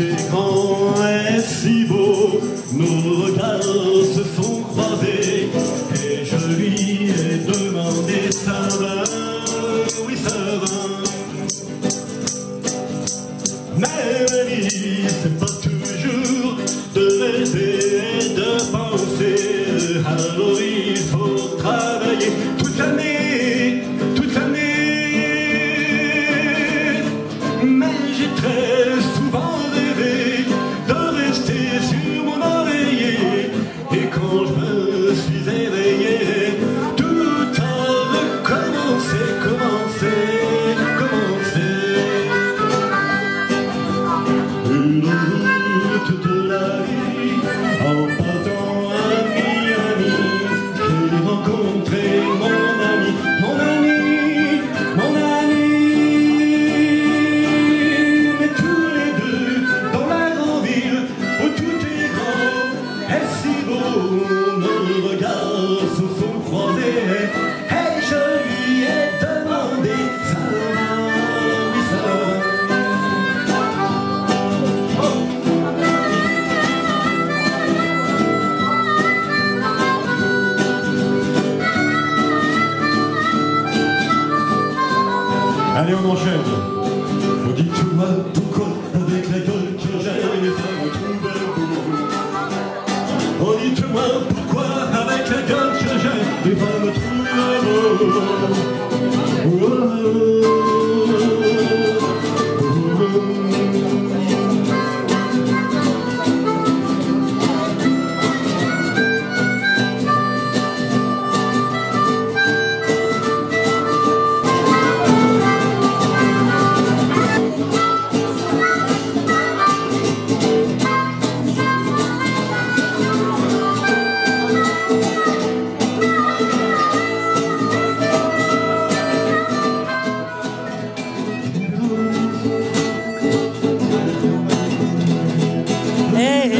est grand et si beau, nos regards se sont croisés, et je lui ai demandé ça va, oui ça va. Mais la c'est pas toujours de rêver et de penser, Nos, nos regards se sont croisés et je lui ai demandé Salam, oui salam. Allez, on enchaîne. On dit tout va, tout colle avec la gueule que j'ai, ça. world. hey.